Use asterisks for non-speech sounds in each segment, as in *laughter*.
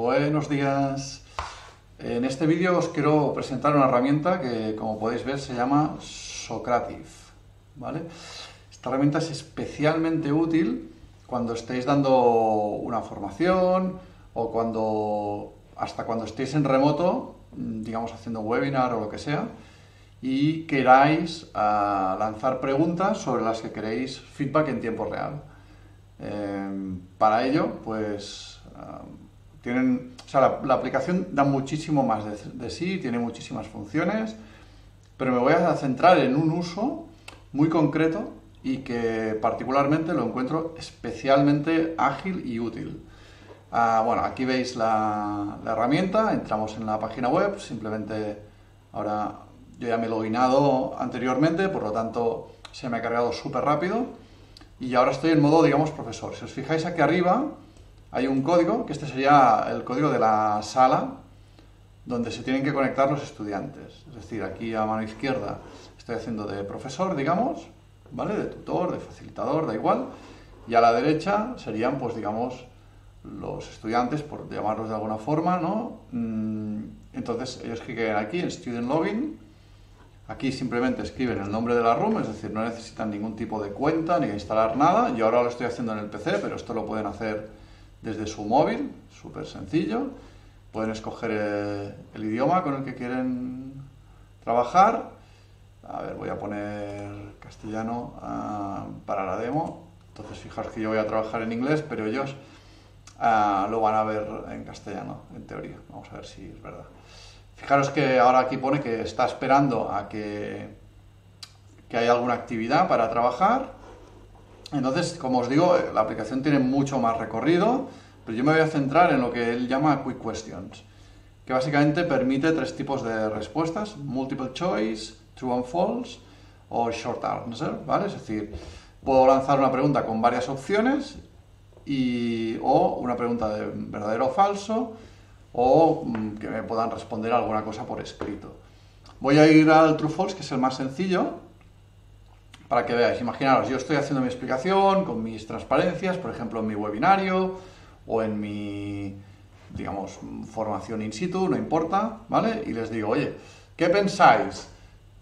Buenos días. En este vídeo os quiero presentar una herramienta que, como podéis ver, se llama Socrative. ¿vale? Esta herramienta es especialmente útil cuando estéis dando una formación o cuando hasta cuando estéis en remoto, digamos haciendo webinar o lo que sea, y queráis ah, lanzar preguntas sobre las que queréis feedback en tiempo real. Em, para ello, pues tienen, o sea, la, aplicación da muchísimo más de, sí, tiene muchísimas funciones, pero me voy a centrar en un uso muy concreto y que particularmente lo encuentro especialmente ágil y útil. Ah, bueno, aquí veis la, la, herramienta, entramos en la página web, simplemente ahora yo ya me he loginado anteriormente, por lo tanto se me ha cargado súper rápido y ahora estoy en modo, digamos, profesor. Si os fijáis aquí arriba, hay un código, que este sería el código de la sala donde se tienen que conectar los estudiantes. Es decir, aquí a mano izquierda estoy haciendo de profesor, digamos, ¿vale? De tutor, de facilitador, da igual. Y a la derecha serían, pues digamos, los estudiantes, por llamarlos de alguna forma, ¿no? Mm, entonces ellos clican aquí en Student Login. Aquí simplemente escriben el nombre de la room, es decir, no necesitan ningún tipo de cuenta ni instalar nada. Yo ahora lo estoy haciendo en el PC, pero esto lo pueden hacer desde su móvil, súper sencillo. Pueden escoger eh, el, idioma con el que quieren trabajar. A ver, voy a poner castellano ah, para la demo. Entonces, fijaos que yo voy a trabajar en inglés, pero ellos ah, lo van a ver en castellano, en teoría. Vamos a ver si es verdad. Fijaros que ahora aquí pone que está esperando a que, que haya alguna actividad para trabajar entonces, como os digo, eh, la aplicación tiene mucho más recorrido, pero yo me voy a centrar en lo que él llama Quick Questions, que básicamente permite tres tipos de respuestas, multiple choice, true and false o short answer, ¿vale? Es decir, puedo lanzar una pregunta con varias opciones y, o una pregunta de verdadero o falso o mm, que me puedan responder alguna cosa por escrito. Voy a ir al true false, que es el más sencillo, para que veáis. Imaginaros, yo estoy haciendo mi explicación con mis transparencias, por ejemplo, en mi webinario o en mi, digamos, formación in situ, no importa, ¿vale? Y les digo, oye, ¿qué pensáis?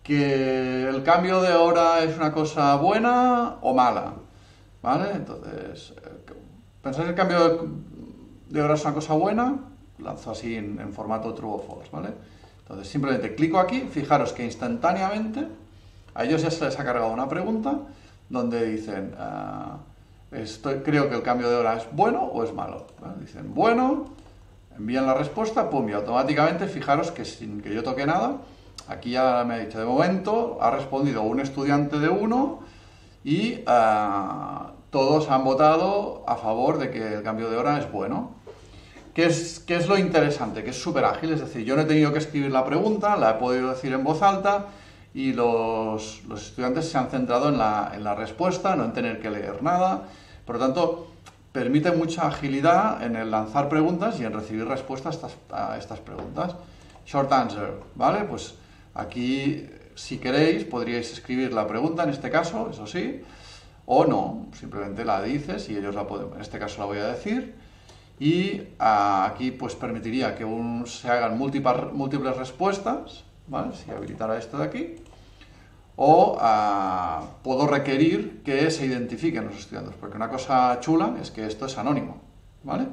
¿Que el cambio de hora es una cosa buena o mala? ¿Vale? Entonces, ¿pensáis que el cambio de hora es una cosa buena? Lanzo así en, en formato true o false, ¿vale? Entonces, simplemente clico aquí, fijaros que instantáneamente a ellos ya se les ha cargado una pregunta donde dicen, ah, creo que el cambio de hora es bueno o es malo. Dicen, bueno, envían la respuesta, pum, y automáticamente, fijaros que sin que yo toque nada, aquí ya me ha dicho, de momento ha respondido un estudiante de uno y ah, todos han votado a favor de que el cambio de hora es bueno. ¿Qué es, ¿Qué es lo interesante? Que es súper ágil, es decir, yo no he tenido que escribir la pregunta, la he podido decir en voz alta y los, estudiantes se han centrado en la, respuesta, no en tener que leer nada. Por lo tanto, permite mucha agilidad en el lanzar preguntas y en recibir respuestas a estas, preguntas. Short answer, ¿vale? Pues aquí, si queréis, podríais escribir la pregunta en este caso, eso sí, o no, simplemente la dices y ellos la pueden, en este caso la voy a decir. Y ah, aquí pues permitiría que se hagan múltiples respuestas, si habilitara esto de aquí. O ah, puedo requerir que se identifiquen los estudiantes, porque una cosa chula es que esto es anónimo, ¿vale?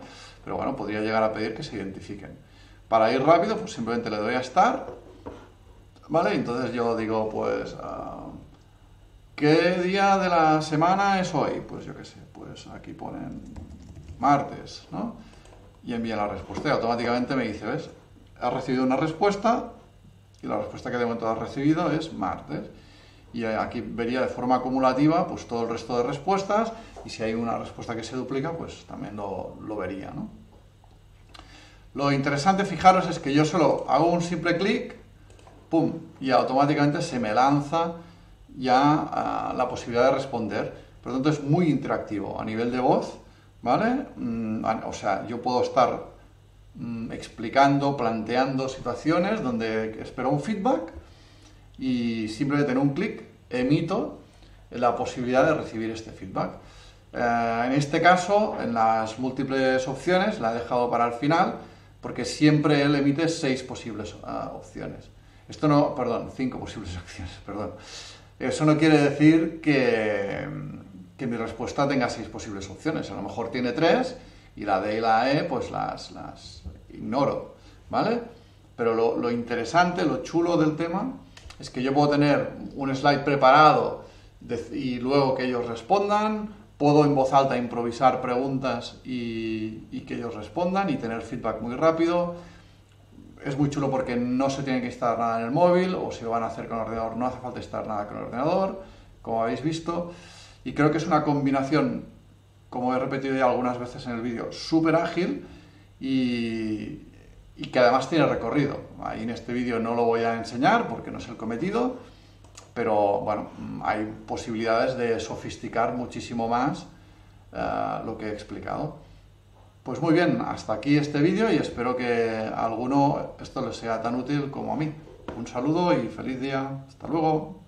Pero bueno, podría llegar a pedir que se identifiquen. Para ir rápido, pues simplemente le doy a Start, ¿vale? Entonces yo digo, pues, ah, ¿qué día de la semana es hoy? Pues yo qué sé, pues aquí ponen martes, ¿no? Y envía la respuesta y automáticamente me dice, ¿ves? Ha recibido una respuesta y la respuesta que de momento ha recibido es martes. Y aquí vería de forma acumulativa pues todo el resto de respuestas y si hay una respuesta que se duplica, pues también lo, lo vería. ¿no? Lo interesante, fijaros, es que yo solo hago un simple clic, ¡pum! y automáticamente se me lanza ya la posibilidad de responder. Por lo tanto, es muy interactivo a nivel de voz, ¿vale? Mm, o sea, yo puedo estar Mm, explicando, planteando situaciones donde espero un feedback y simplemente en un clic emito la posibilidad de recibir este feedback. Eh, en este caso, en las múltiples opciones, la he dejado para el final, porque siempre él emite seis posibles ah, opciones. Esto no, perdón, cinco posibles *laughs* opciones, perdón. Eso no quiere decir que, que mi respuesta tenga seis posibles opciones. A lo mejor tiene tres y la D y la E pues las, las ignoro, ¿vale? Pero lo, lo, interesante, lo chulo del tema es que yo puedo tener un slide preparado y luego que ellos respondan, puedo en voz alta improvisar preguntas y, y que ellos respondan y tener feedback muy rápido es muy chulo porque no se tiene que instalar nada en el móvil o si lo van a hacer con el ordenador no hace falta instalar nada con el ordenador, como habéis visto. Y creo que es una combinación, como he repetido ya algunas veces en el vídeo, súper ágil y, que además tiene recorrido. Ahí en este vídeo no lo voy a enseñar porque no es el cometido, pero bueno, hay posibilidades de sofisticar muchísimo más uh, lo que he explicado. Pues muy bien, hasta aquí este vídeo y espero que a alguno esto les sea tan útil como a mí. Un saludo y feliz día. Hasta luego.